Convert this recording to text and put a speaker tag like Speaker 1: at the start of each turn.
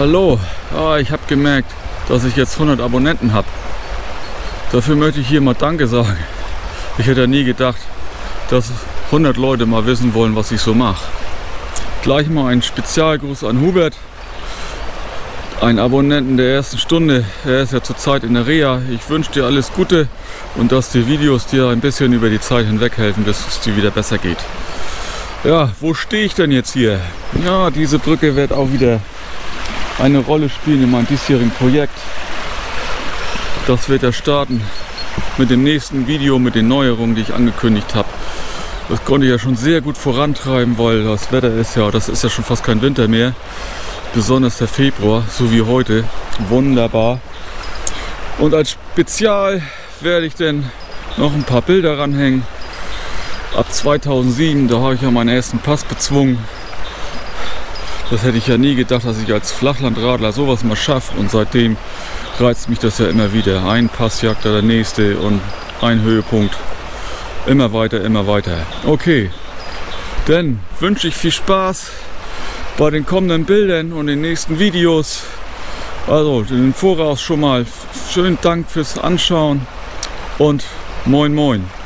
Speaker 1: Hallo, ah, ich habe gemerkt, dass ich jetzt 100 Abonnenten habe. Dafür möchte ich hier mal Danke sagen. Ich hätte ja nie gedacht, dass 100 Leute mal wissen wollen, was ich so mache. Gleich mal ein Spezialgruß an Hubert, ein Abonnenten der ersten Stunde. Er ist ja zurzeit in der Reha. Ich wünsche dir alles Gute und dass die Videos dir ein bisschen über die Zeit hinweg helfen, bis es dir wieder besser geht. Ja, wo stehe ich denn jetzt hier? Ja, diese Brücke wird auch wieder eine Rolle spielen in meinem diesjährigen Projekt. Das wird ja starten mit dem nächsten Video, mit den Neuerungen, die ich angekündigt habe. Das konnte ich ja schon sehr gut vorantreiben, weil das Wetter ist ja, das ist ja schon fast kein Winter mehr. Besonders der Februar, so wie heute. Wunderbar. Und als Spezial werde ich dann noch ein paar Bilder ranhängen ab 2007, da habe ich ja meinen ersten Pass bezwungen. Das hätte ich ja nie gedacht, dass ich als Flachlandradler sowas mal schaffe. Und seitdem reizt mich das ja immer wieder. Ein Pass jagt der nächste und ein Höhepunkt. Immer weiter, immer weiter. Okay, dann wünsche ich viel Spaß bei den kommenden Bildern und den nächsten Videos. Also im Voraus schon mal schönen Dank fürs Anschauen und moin moin.